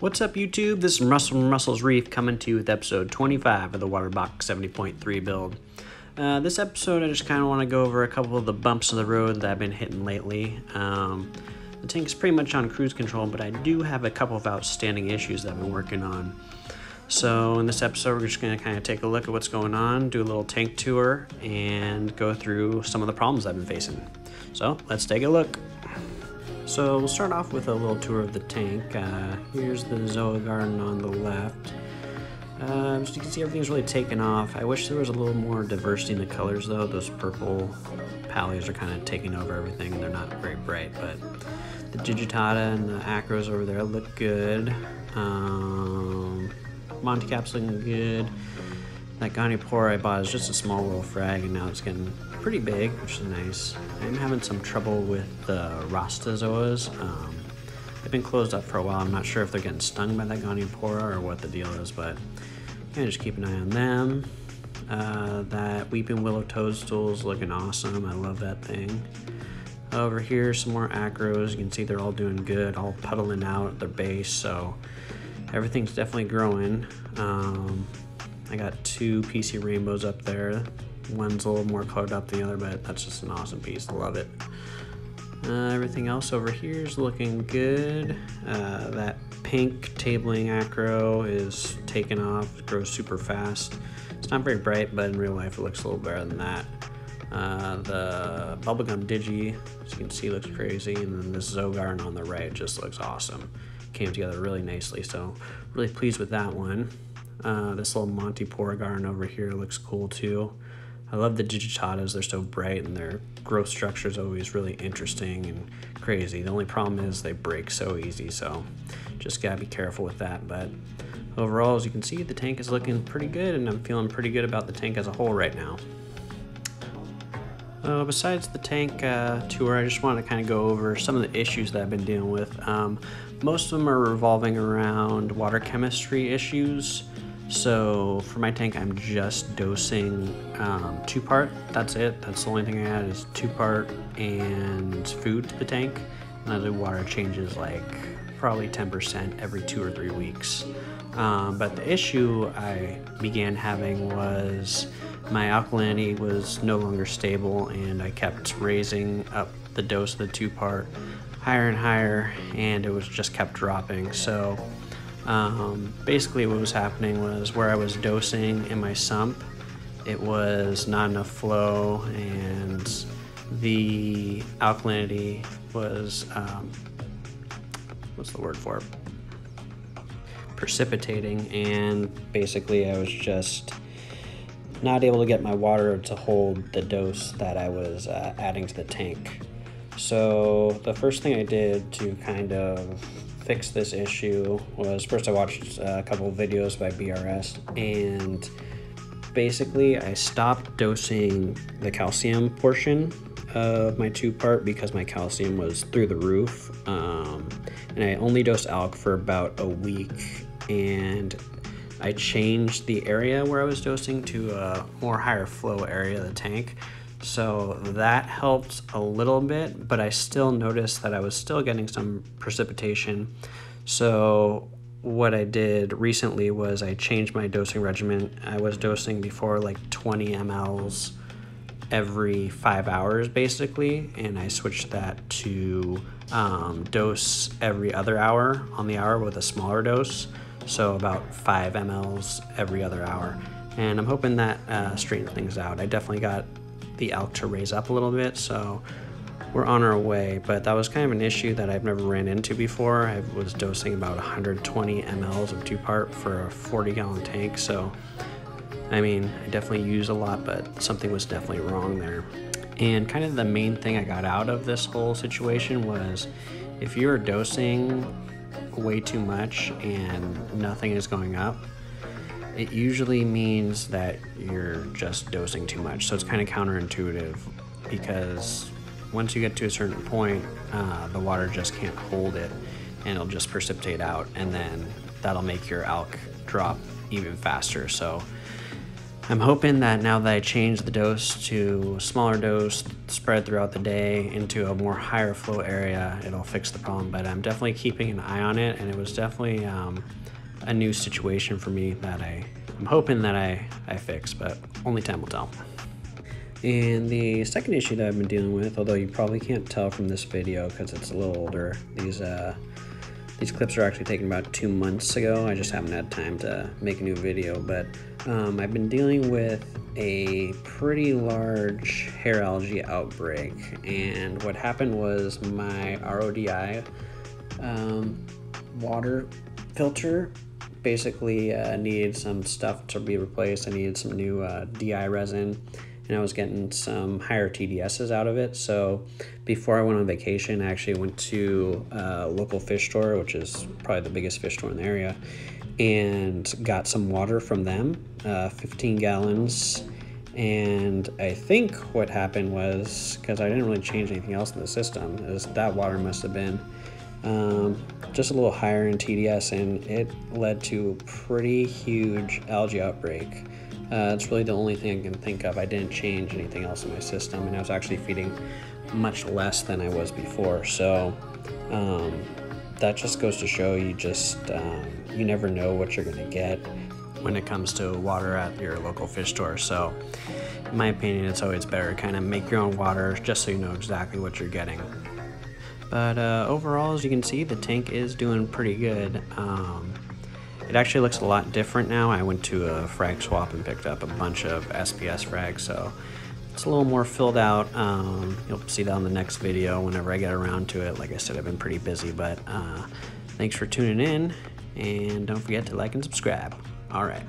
What's up, YouTube? This is Russell from Russell's Reef coming to you with episode 25 of the Waterbox 70.3 build. Uh, this episode, I just kind of want to go over a couple of the bumps of the road that I've been hitting lately. Um, the tank is pretty much on cruise control, but I do have a couple of outstanding issues that I've been working on. So in this episode, we're just going to kind of take a look at what's going on, do a little tank tour, and go through some of the problems I've been facing. So let's take a look. So we'll start off with a little tour of the tank. Uh, here's the Zoa Garden on the left. Uh, as you can see, everything's really taken off. I wish there was a little more diversity in the colors, though. Those purple pallies are kind of taking over everything, and they're not very bright. But the Digitata and the Acros over there look good. Um, Monty Cap's looking good. That Goniopora I bought is just a small little frag, and now it's getting pretty big, which is nice. I'm having some trouble with the Rastazoas. Um, they've been closed up for a while. I'm not sure if they're getting stung by that Goniopora or what the deal is, but yeah, just keep an eye on them. Uh, that Weeping Willow Toadstool is looking awesome. I love that thing. Over here, some more acros. You can see they're all doing good, all puddling out at their base, so everything's definitely growing. Um, I got two PC rainbows up there. One's a little more colored up than the other, but that's just an awesome piece. I love it. Uh, everything else over here is looking good. Uh, that pink tabling acro is taken off, it grows super fast. It's not very bright, but in real life it looks a little better than that. Uh, the bubblegum digi, as you can see, looks crazy, and then this Zogarn on the right just looks awesome. Came together really nicely, so really pleased with that one. Uh, this little Monty Porygarn over here looks cool too. I love the Digitatas, they're so bright and their growth structure is always really interesting and crazy. The only problem is they break so easy, so just gotta be careful with that. But overall, as you can see, the tank is looking pretty good and I'm feeling pretty good about the tank as a whole right now. Uh, besides the tank uh, tour, I just want to kind of go over some of the issues that I've been dealing with. Um, most of them are revolving around water chemistry issues. So for my tank, I'm just dosing um, two part. That's it. That's the only thing I add is two part and food to the tank. And the water changes like probably 10% every two or three weeks. Um, but the issue I began having was my alkalinity was no longer stable and I kept raising up the dose of the two part higher and higher and it was just kept dropping. So um, basically, what was happening was where I was dosing in my sump, it was not enough flow, and the alkalinity was um, what's the word for it? Precipitating, and basically, I was just not able to get my water to hold the dose that I was uh, adding to the tank. So, the first thing I did to kind of fix this issue was first I watched a couple videos by BRS and basically I stopped dosing the calcium portion of my two part because my calcium was through the roof um, and I only dosed alk for about a week and I changed the area where I was dosing to a more higher flow area of the tank so that helped a little bit, but I still noticed that I was still getting some precipitation. So what I did recently was I changed my dosing regimen. I was dosing before like 20 mLs every five hours basically, and I switched that to um, dose every other hour on the hour with a smaller dose. So about five mLs every other hour. And I'm hoping that uh, straightened things out. I definitely got the alk to raise up a little bit, so we're on our way. But that was kind of an issue that I've never ran into before. I was dosing about 120 mLs of two part for a 40 gallon tank, so I mean, I definitely use a lot, but something was definitely wrong there. And kind of the main thing I got out of this whole situation was if you're dosing way too much and nothing is going up, it usually means that you're just dosing too much. So it's kind of counterintuitive because once you get to a certain point, uh, the water just can't hold it and it'll just precipitate out, and then that'll make your alk drop even faster. So I'm hoping that now that I changed the dose to smaller dose, spread throughout the day into a more higher flow area, it'll fix the problem. But I'm definitely keeping an eye on it, and it was definitely um, a new situation for me that I, I'm hoping that I, I fix, but only time will tell. And the second issue that I've been dealing with, although you probably can't tell from this video because it's a little older, these uh, these clips are actually taken about two months ago. I just haven't had time to make a new video, but um, I've been dealing with a pretty large hair algae outbreak. And what happened was my RODI um, water filter basically uh, needed some stuff to be replaced. I needed some new uh, DI resin and I was getting some higher TDSs out of it. So before I went on vacation, I actually went to a local fish store, which is probably the biggest fish store in the area, and got some water from them, uh, 15 gallons. And I think what happened was because I didn't really change anything else in the system, is that water must have been um, just a little higher in TDS, and it led to a pretty huge algae outbreak. Uh, it's really the only thing I can think of. I didn't change anything else in my system, and I was actually feeding much less than I was before. So um, that just goes to show you just um, you never know what you're going to get when it comes to water at your local fish store. So, in my opinion, it's always better kind of make your own water just so you know exactly what you're getting. But uh, overall, as you can see, the tank is doing pretty good. Um, it actually looks a lot different now. I went to a frag swap and picked up a bunch of SPS frags, so it's a little more filled out. Um, you'll see that on the next video whenever I get around to it. Like I said, I've been pretty busy, but uh, thanks for tuning in, and don't forget to like and subscribe. All right.